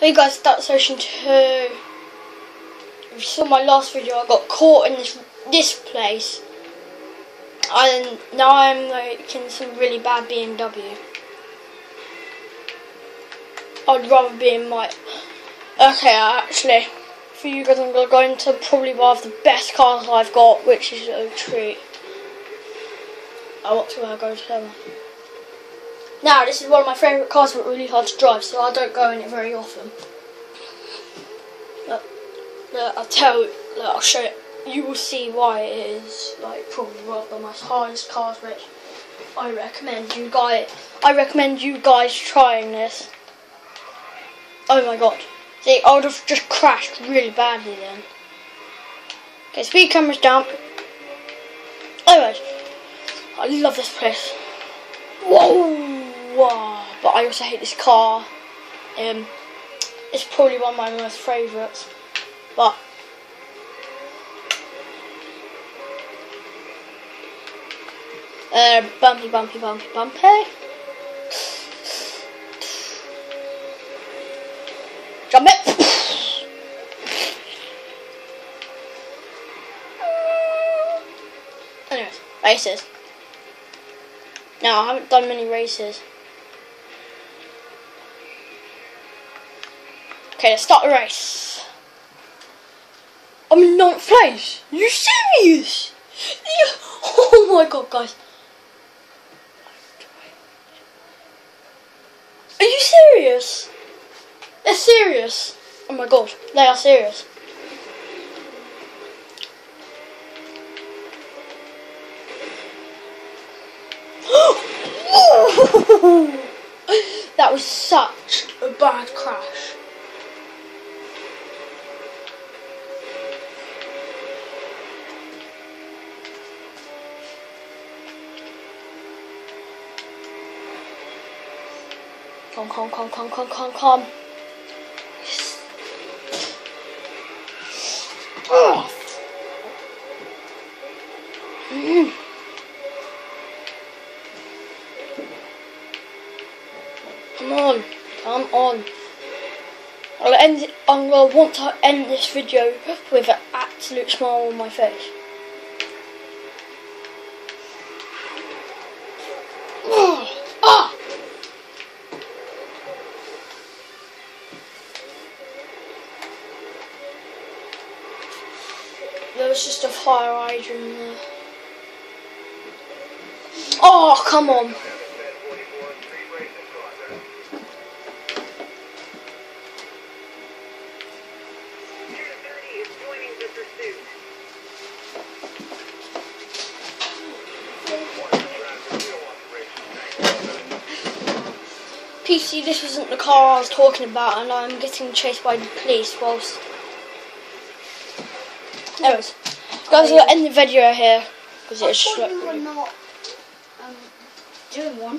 Hey guys, that's session two. If you saw my last video, I got caught in this this place, and now I'm like in some really bad BMW. I'd rather be in my. Okay, actually, for you guys, I'm gonna go into probably one of the best cars I've got, which is a treat. I want to go to them. Now, this is one of my favourite cars, but really hard to drive, so I don't go in it very often. Look, look, I'll tell you, look, I'll show you. You will see why it is like probably one of the most hardest cars, which I recommend you guys. I recommend you guys trying this. Oh my god! See, I would have just crashed really badly then. Okay, speed camera's down. Anyways, I love this place. Whoa! Wow, but I also hate this car. Um, it's probably one of my most favourites. But uh, bumpy, bumpy, bumpy, bumpy. Jump it. Anyways, races. Now I haven't done many races. Okay, let's start the race. I'm in ninth place. Are you serious? Yeah. Oh my god, guys. Are you serious? They're serious. Oh my god, they are serious. that was such a bad crash. Come, come, come, come, come, come, come. Come on, come on. I'll end it, I'm gonna want to end this video with an absolute smile on my face. There was just a fire hydrant there. Oh, come on. PC, this wasn't the car I was talking about, and I'm getting chased by the police whilst. Anyways, guys, we'll end the video here because it's. I thought you were not um, doing one.